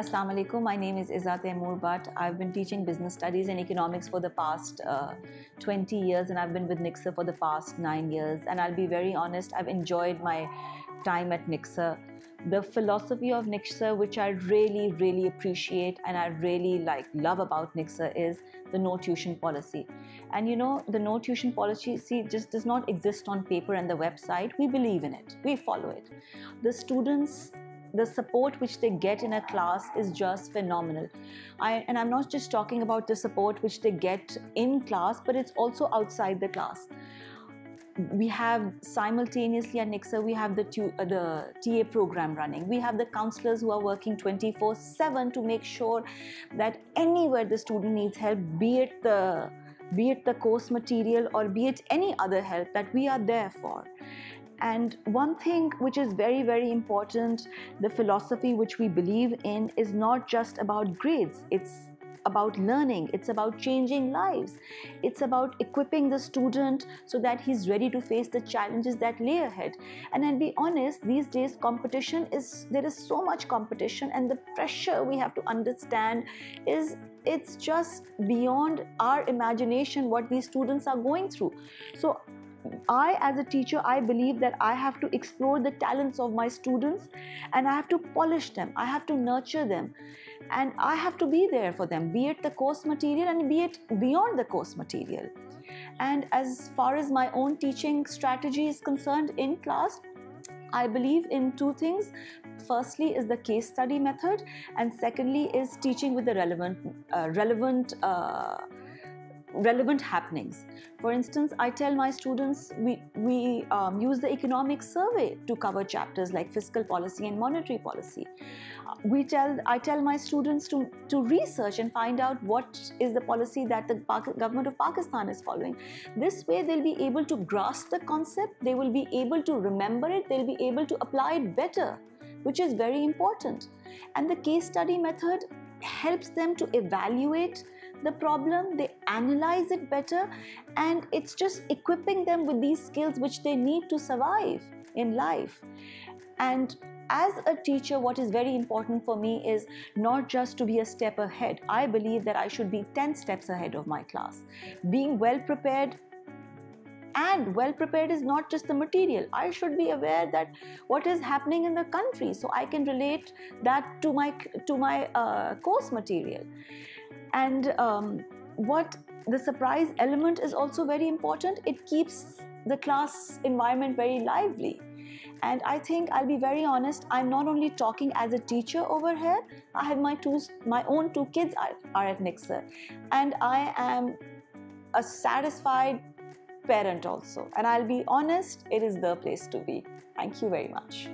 Assalamu alaikum. My name is Izzah Taimur Butt. I've been teaching business studies and economics for the past uh, 20 years, and I've been with Nixor for the past nine years. And I'll be very honest, I've enjoyed my time at Nixor. The philosophy of Nixor, which I really, really appreciate and I really like love about Nixor, is the no tuition policy. And you know, the no tuition policy see, just does not exist on paper and the website. We believe in it. We follow it. The students the support which they get in a class is just phenomenal. I, and I'm not just talking about the support which they get in class, but it's also outside the class. We have simultaneously at Nixor, we have the, tu- uh, the TA program running. We have the counselors who are working 24 7 to make sure that anywhere the student needs help, be it the be it the course material or be it any other help that we are there for and one thing which is very, very important the philosophy which we believe in is not just about grades, it's about learning, it's about changing lives, it's about equipping the student so that he's ready to face the challenges that lay ahead. And I'll be honest, these days competition is there is so much competition, and the pressure we have to understand is it's just beyond our imagination what these students are going through. So I, as a teacher, I believe that I have to explore the talents of my students and I have to polish them, I have to nurture them, and I have to be there for them, be it the course material and be it beyond the course material. And as far as my own teaching strategy is concerned in class, I believe in two things. Firstly, is the case study method, and secondly, is teaching with the relevant, uh, relevant. Uh, relevant happenings. For instance, I tell my students we, we um, use the economic survey to cover chapters like fiscal policy and monetary policy. We tell I tell my students to, to research and find out what is the policy that the government of Pakistan is following. This way, they'll be able to grasp the concept, they will be able to remember it, they'll be able to apply it better, which is very important. And the case study method helps them to evaluate the problem, they analyze it better, and it's just equipping them with these skills which they need to survive in life. And as a teacher, what is very important for me is not just to be a step ahead. I believe that I should be 10 steps ahead of my class. Being well prepared and well prepared is not just the material i should be aware that what is happening in the country so i can relate that to my to my uh, course material and um, what the surprise element is also very important. It keeps the class environment very lively. And I think I'll be very honest, I'm not only talking as a teacher over here, I have my two my own two kids are, are at Nixor. And I am a satisfied parent also. And I'll be honest, it is the place to be. Thank you very much.